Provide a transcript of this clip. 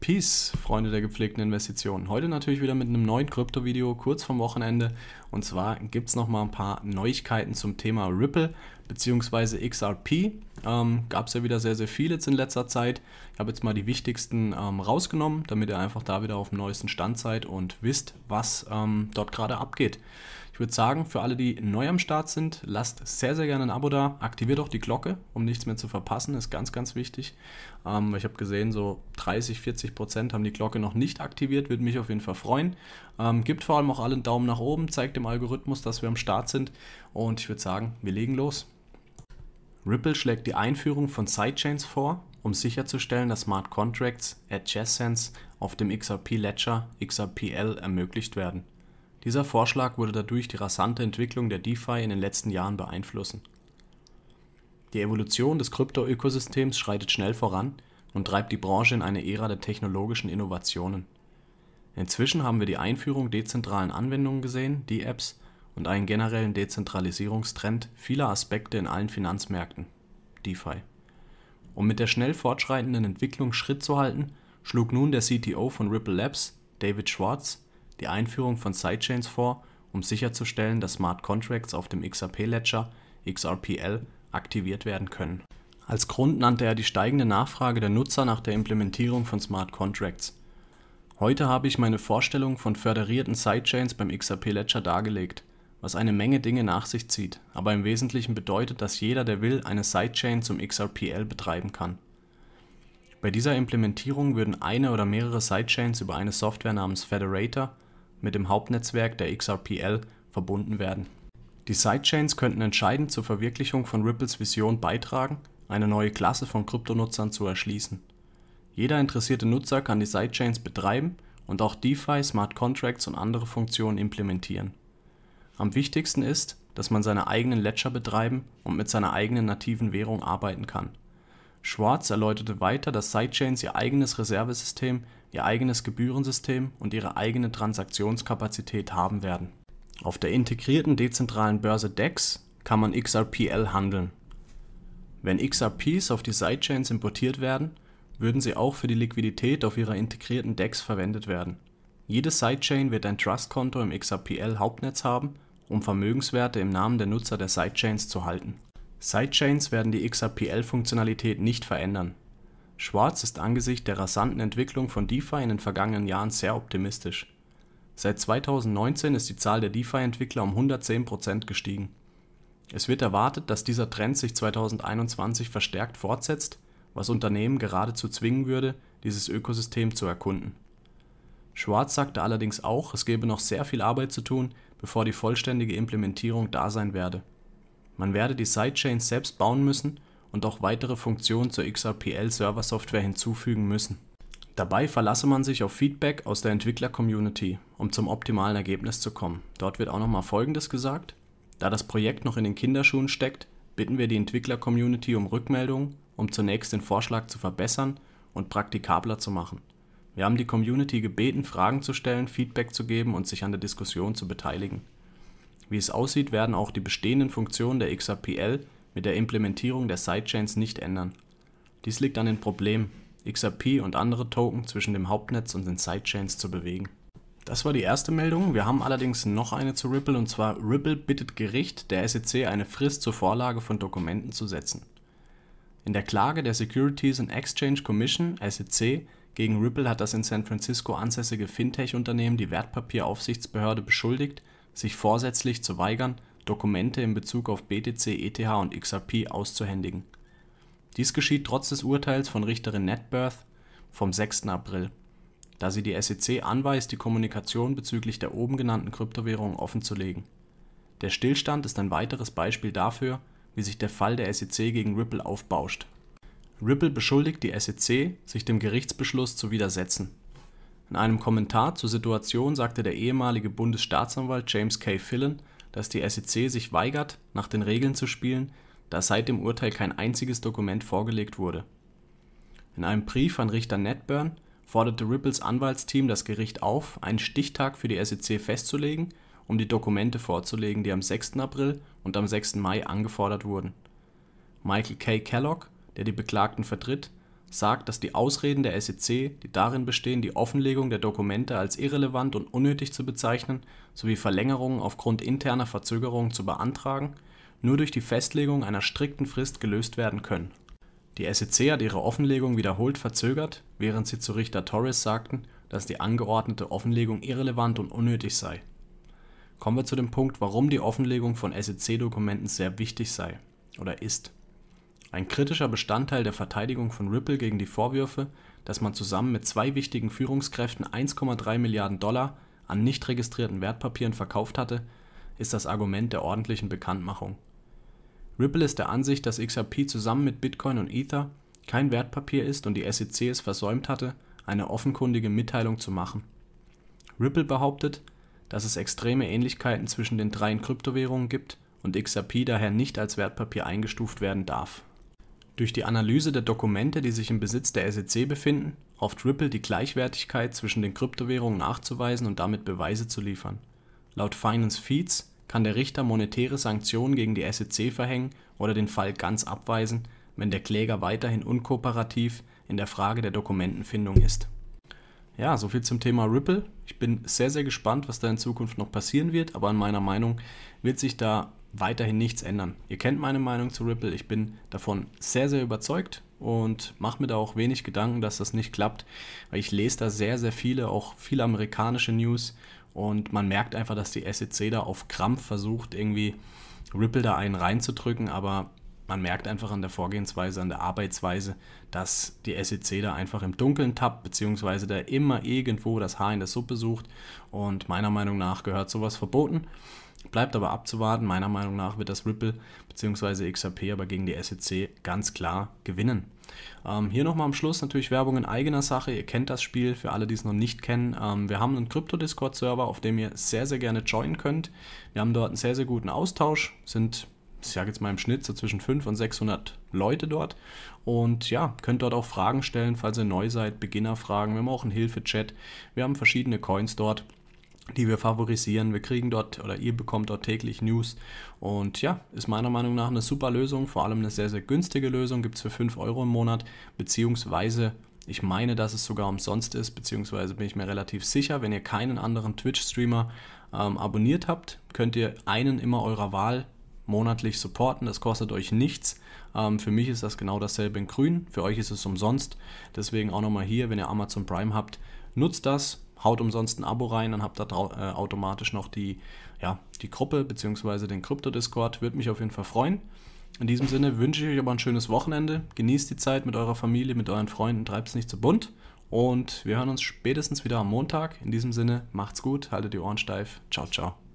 Peace, Freunde der gepflegten Investitionen. Heute natürlich wieder mit einem neuen Krypto-Video, kurz vom Wochenende. Und zwar gibt es nochmal ein paar Neuigkeiten zum Thema Ripple bzw. XRP. Ähm, Gab es ja wieder sehr, sehr viel jetzt in letzter Zeit. Ich habe jetzt mal die wichtigsten ähm, rausgenommen, damit ihr einfach da wieder auf dem neuesten Stand seid und wisst, was ähm, dort gerade abgeht. Ich würde sagen, für alle, die neu am Start sind, lasst sehr, sehr gerne ein Abo da. Aktiviert auch die Glocke, um nichts mehr zu verpassen. Ist ganz, ganz wichtig. Ähm, ich habe gesehen, so 30, 40 Prozent haben die Glocke noch nicht aktiviert. Würde mich auf jeden Fall freuen. Ähm, gibt vor allem auch alle einen Daumen nach oben. Zeigt dem Algorithmus, dass wir am Start sind. Und ich würde sagen, wir legen los. Ripple schlägt die Einführung von Sidechains vor, um sicherzustellen, dass Smart Contracts Adjacents auf dem XRP Ledger XRPL ermöglicht werden. Dieser Vorschlag würde dadurch die rasante Entwicklung der DeFi in den letzten Jahren beeinflussen. Die Evolution des Krypto-Ökosystems schreitet schnell voran und treibt die Branche in eine Ära der technologischen Innovationen. Inzwischen haben wir die Einführung dezentralen Anwendungen gesehen, die Apps, und einen generellen Dezentralisierungstrend vieler Aspekte in allen Finanzmärkten (DeFi). Um mit der schnell fortschreitenden Entwicklung Schritt zu halten, schlug nun der CTO von Ripple Labs, David Schwartz die Einführung von Sidechains vor, um sicherzustellen, dass Smart Contracts auf dem XRP-Ledger (XRPL) aktiviert werden können. Als Grund nannte er die steigende Nachfrage der Nutzer nach der Implementierung von Smart Contracts. Heute habe ich meine Vorstellung von föderierten Sidechains beim XRP-Ledger dargelegt, was eine Menge Dinge nach sich zieht, aber im Wesentlichen bedeutet, dass jeder, der will, eine Sidechain zum XRPL betreiben kann. Bei dieser Implementierung würden eine oder mehrere Sidechains über eine Software namens Federator mit dem Hauptnetzwerk der XRPL verbunden werden. Die Sidechains könnten entscheidend zur Verwirklichung von Ripples Vision beitragen, eine neue Klasse von Kryptonutzern zu erschließen. Jeder interessierte Nutzer kann die Sidechains betreiben und auch DeFi, Smart Contracts und andere Funktionen implementieren. Am wichtigsten ist, dass man seine eigenen Ledger betreiben und mit seiner eigenen nativen Währung arbeiten kann. Schwarz erläuterte weiter, dass Sidechains ihr eigenes Reservesystem ihr eigenes Gebührensystem und ihre eigene Transaktionskapazität haben werden. Auf der integrierten dezentralen Börse DEX kann man XRPL handeln. Wenn XRPs auf die Sidechains importiert werden, würden sie auch für die Liquidität auf ihrer integrierten DEX verwendet werden. Jede Sidechain wird ein Trustkonto im XRPL-Hauptnetz haben, um Vermögenswerte im Namen der Nutzer der Sidechains zu halten. Sidechains werden die XRPL-Funktionalität nicht verändern Schwarz ist angesichts der rasanten Entwicklung von DeFi in den vergangenen Jahren sehr optimistisch. Seit 2019 ist die Zahl der DeFi-Entwickler um 110% gestiegen. Es wird erwartet, dass dieser Trend sich 2021 verstärkt fortsetzt, was Unternehmen geradezu zwingen würde, dieses Ökosystem zu erkunden. Schwarz sagte allerdings auch, es gebe noch sehr viel Arbeit zu tun, bevor die vollständige Implementierung da sein werde. Man werde die Sidechains selbst bauen müssen und auch weitere Funktionen zur XRPL-Server-Software hinzufügen müssen. Dabei verlasse man sich auf Feedback aus der Entwickler-Community, um zum optimalen Ergebnis zu kommen. Dort wird auch nochmal Folgendes gesagt. Da das Projekt noch in den Kinderschuhen steckt, bitten wir die Entwickler-Community um Rückmeldungen, um zunächst den Vorschlag zu verbessern und praktikabler zu machen. Wir haben die Community gebeten, Fragen zu stellen, Feedback zu geben und sich an der Diskussion zu beteiligen. Wie es aussieht, werden auch die bestehenden Funktionen der XRPL mit der Implementierung der Sidechains nicht ändern. Dies liegt an den Problemen, XRP und andere Token zwischen dem Hauptnetz und den Sidechains zu bewegen. Das war die erste Meldung. Wir haben allerdings noch eine zu Ripple und zwar Ripple bittet Gericht, der SEC eine Frist zur Vorlage von Dokumenten zu setzen. In der Klage der Securities and Exchange Commission SEC gegen Ripple hat das in San Francisco ansässige Fintech-Unternehmen die Wertpapieraufsichtsbehörde beschuldigt, sich vorsätzlich zu weigern, Dokumente in Bezug auf BTC, ETH und XRP auszuhändigen. Dies geschieht trotz des Urteils von Richterin Netbirth vom 6. April, da sie die SEC anweist, die Kommunikation bezüglich der oben genannten Kryptowährungen offenzulegen. Der Stillstand ist ein weiteres Beispiel dafür, wie sich der Fall der SEC gegen Ripple aufbauscht. Ripple beschuldigt die SEC, sich dem Gerichtsbeschluss zu widersetzen. In einem Kommentar zur Situation sagte der ehemalige Bundesstaatsanwalt James K. Fillon, dass die SEC sich weigert, nach den Regeln zu spielen, da seit dem Urteil kein einziges Dokument vorgelegt wurde. In einem Brief an Richter Netburn forderte Ripples Anwaltsteam das Gericht auf, einen Stichtag für die SEC festzulegen, um die Dokumente vorzulegen, die am 6. April und am 6. Mai angefordert wurden. Michael K. Kellogg, der die Beklagten vertritt, sagt, dass die Ausreden der SEC, die darin bestehen, die Offenlegung der Dokumente als irrelevant und unnötig zu bezeichnen sowie Verlängerungen aufgrund interner Verzögerungen zu beantragen, nur durch die Festlegung einer strikten Frist gelöst werden können. Die SEC hat ihre Offenlegung wiederholt verzögert, während sie zu Richter Torres sagten, dass die angeordnete Offenlegung irrelevant und unnötig sei. Kommen wir zu dem Punkt, warum die Offenlegung von SEC-Dokumenten sehr wichtig sei oder ist. Ein kritischer Bestandteil der Verteidigung von Ripple gegen die Vorwürfe, dass man zusammen mit zwei wichtigen Führungskräften 1,3 Milliarden Dollar an nicht registrierten Wertpapieren verkauft hatte, ist das Argument der ordentlichen Bekanntmachung. Ripple ist der Ansicht, dass XRP zusammen mit Bitcoin und Ether kein Wertpapier ist und die SEC es versäumt hatte, eine offenkundige Mitteilung zu machen. Ripple behauptet, dass es extreme Ähnlichkeiten zwischen den drei Kryptowährungen gibt und XRP daher nicht als Wertpapier eingestuft werden darf. Durch die Analyse der Dokumente, die sich im Besitz der SEC befinden, hofft Ripple die Gleichwertigkeit zwischen den Kryptowährungen nachzuweisen und damit Beweise zu liefern. Laut Finance Feeds kann der Richter monetäre Sanktionen gegen die SEC verhängen oder den Fall ganz abweisen, wenn der Kläger weiterhin unkooperativ in der Frage der Dokumentenfindung ist. Ja, soviel zum Thema Ripple. Ich bin sehr, sehr gespannt, was da in Zukunft noch passieren wird, aber in meiner Meinung wird sich da weiterhin nichts ändern. Ihr kennt meine Meinung zu Ripple. Ich bin davon sehr, sehr überzeugt und mache mir da auch wenig Gedanken, dass das nicht klappt, weil ich lese da sehr, sehr viele, auch viele amerikanische News und man merkt einfach, dass die SEC da auf Krampf versucht, irgendwie Ripple da einen reinzudrücken, aber man merkt einfach an der Vorgehensweise, an der Arbeitsweise, dass die SEC da einfach im Dunkeln tappt, beziehungsweise da immer irgendwo das Haar in der Suppe sucht. Und meiner Meinung nach gehört sowas verboten. Bleibt aber abzuwarten. Meiner Meinung nach wird das Ripple bzw. XRP aber gegen die SEC ganz klar gewinnen. Ähm, hier nochmal am Schluss natürlich Werbung in eigener Sache. Ihr kennt das Spiel, für alle, die es noch nicht kennen. Ähm, wir haben einen Krypto-Discord-Server, auf dem ihr sehr, sehr gerne joinen könnt. Wir haben dort einen sehr, sehr guten Austausch, sind ich sage jetzt mal im Schnitt so zwischen 500 und 600 Leute dort. Und ja, könnt dort auch Fragen stellen, falls ihr neu seid, Beginnerfragen. Wir haben auch einen Hilfe-Chat. Wir haben verschiedene Coins dort die wir favorisieren. Wir kriegen dort oder ihr bekommt dort täglich News. Und ja, ist meiner Meinung nach eine super Lösung, vor allem eine sehr, sehr günstige Lösung. Gibt es für 5 Euro im Monat, beziehungsweise ich meine, dass es sogar umsonst ist, beziehungsweise bin ich mir relativ sicher, wenn ihr keinen anderen Twitch-Streamer ähm, abonniert habt, könnt ihr einen immer eurer Wahl monatlich supporten. Das kostet euch nichts. Ähm, für mich ist das genau dasselbe in grün. Für euch ist es umsonst. Deswegen auch nochmal hier, wenn ihr Amazon Prime habt, nutzt das, haut umsonst ein Abo rein, dann habt ihr äh, automatisch noch die, ja, die Gruppe bzw. den Krypto-Discord. Würde mich auf jeden Fall freuen. In diesem Sinne wünsche ich euch aber ein schönes Wochenende. Genießt die Zeit mit eurer Familie, mit euren Freunden, treibt es nicht zu bunt. Und wir hören uns spätestens wieder am Montag. In diesem Sinne, macht's gut, haltet die Ohren steif. Ciao, ciao.